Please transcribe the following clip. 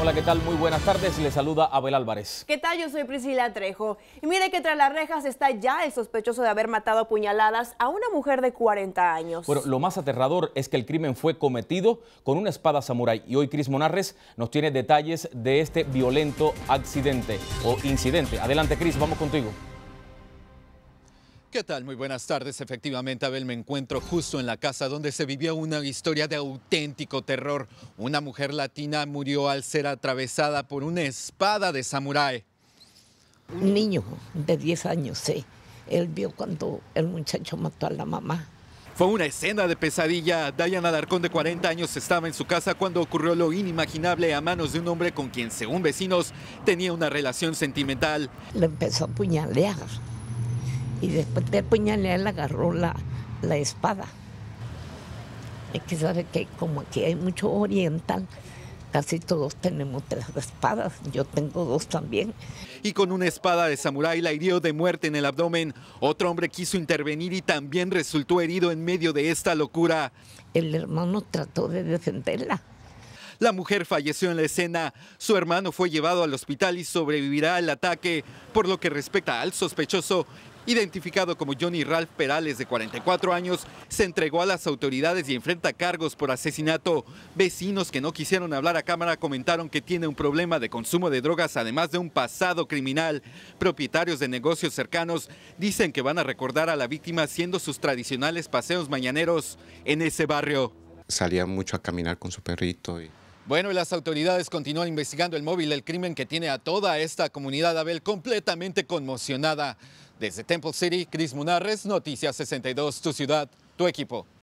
Hola, ¿qué tal? Muy buenas tardes. Le saluda Abel Álvarez. ¿Qué tal? Yo soy Priscila Trejo. Y mire que tras las rejas está ya el sospechoso de haber matado a puñaladas a una mujer de 40 años. Bueno, lo más aterrador es que el crimen fue cometido con una espada samurái. Y hoy Cris Monarres nos tiene detalles de este violento accidente o incidente. Adelante, Cris, vamos contigo. ¿Qué tal? Muy buenas tardes. Efectivamente, Abel, me encuentro justo en la casa donde se vivió una historia de auténtico terror. Una mujer latina murió al ser atravesada por una espada de samurái. Un niño de 10 años, sí. Él vio cuando el muchacho mató a la mamá. Fue una escena de pesadilla. Diana Alarcón, de 40 años, estaba en su casa cuando ocurrió lo inimaginable a manos de un hombre con quien, según vecinos, tenía una relación sentimental. Le empezó a puñalear y después de apuñalear le agarró la, la espada. Es que sabe que como aquí hay mucho oriental, casi todos tenemos tres espadas, yo tengo dos también. Y con una espada de samurái la hirió de muerte en el abdomen. Otro hombre quiso intervenir y también resultó herido en medio de esta locura. El hermano trató de defenderla. La mujer falleció en la escena, su hermano fue llevado al hospital y sobrevivirá al ataque. Por lo que respecta al sospechoso, identificado como Johnny Ralph Perales, de 44 años, se entregó a las autoridades y enfrenta cargos por asesinato. Vecinos que no quisieron hablar a cámara comentaron que tiene un problema de consumo de drogas, además de un pasado criminal. Propietarios de negocios cercanos dicen que van a recordar a la víctima haciendo sus tradicionales paseos mañaneros en ese barrio. Salía mucho a caminar con su perrito. Y... Bueno, las autoridades continúan investigando el móvil del crimen que tiene a toda esta comunidad Abel completamente conmocionada. Desde Temple City, Chris Munarres, Noticias 62, tu ciudad, tu equipo.